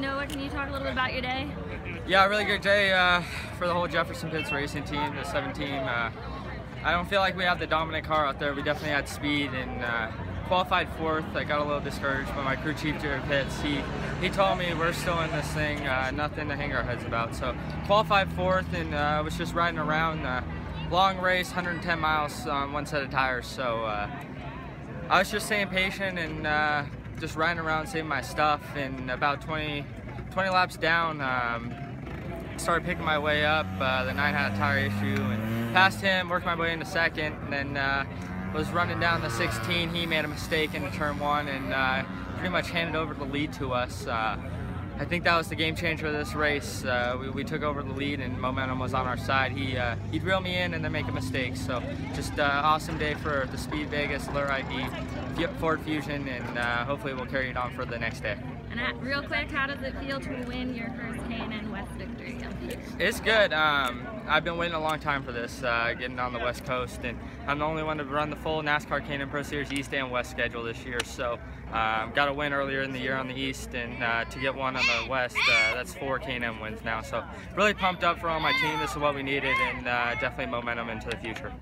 Noah, can you talk a little bit about your day? Yeah, really good day uh, for the whole Jefferson Pitts racing team, the seven team. Uh, I don't feel like we have the dominant car out there. We definitely had speed and uh, qualified fourth. I got a little discouraged, but my crew chief, Jared Pitts, he, he told me we're still in this thing, uh, nothing to hang our heads about. So qualified fourth and uh, was just riding around. Uh, long race, 110 miles on one set of tires. So uh, I was just staying patient and just riding around saving my stuff. And about 20, 20 laps down, um, started picking my way up. Uh, the nine had a tire issue and passed him, worked my way into second, and then uh, was running down the 16. He made a mistake in turn one and uh, pretty much handed over the lead to us. I think that was the game changer of this race. Uh, we, we, took over the lead and momentum was on our side. He uh, he'd reel me in and then make a mistake. So just uh, awesome day for the Speed Vegas Lure ID, Ford Fusion, and uh, hopefully we'll carry it on for the next day. And uh, real quick, how does it feel to win your first? It's good. Um, I've been waiting a long time for this, uh, getting on the West Coast, and I'm the only one to run the full NASCAR K&N Pro Series East and West schedule this year. So, um, got a win earlier in the year on the East, and uh, to get one on the West, uh, that's four K&N wins now. So, really pumped up for all my team. This is what we needed, and uh, definitely momentum into the future.